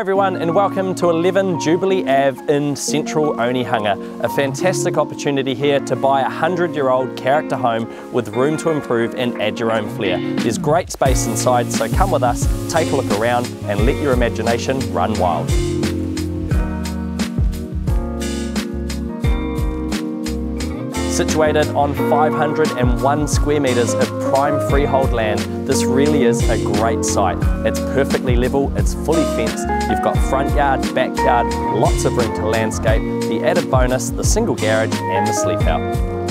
everyone and welcome to 11 Jubilee Ave in central Onehunga. A fantastic opportunity here to buy a 100 year old character home with room to improve and add your own flair. There's great space inside so come with us, take a look around and let your imagination run wild. Situated on 501 square metres of prime freehold land, this really is a great site. It's perfectly level, it's fully fenced, you've got front yard, backyard, lots of room to landscape, the added bonus, the single garage and the sleep out.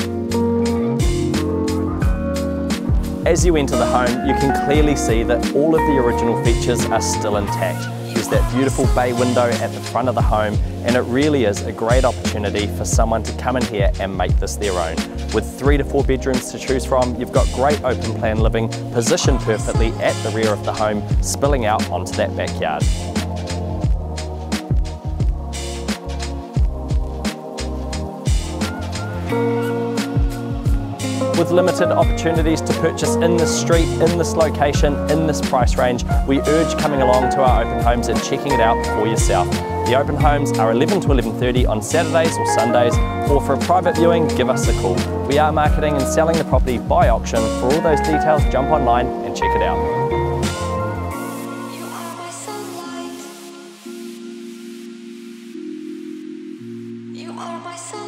As you enter the home, you can clearly see that all of the original features are still intact. There's that beautiful bay window at the front of the home and it really is a great opportunity for someone to come in here and make this their own. With three to four bedrooms to choose from, you've got great open plan living positioned perfectly at the rear of the home, spilling out onto that backyard. With limited opportunities to purchase in this street, in this location, in this price range, we urge coming along to our open homes and checking it out for yourself. The open homes are 11 to 11.30 on Saturdays or Sundays, or for a private viewing, give us a call. We are marketing and selling the property by auction. For all those details, jump online and check it out. You are my.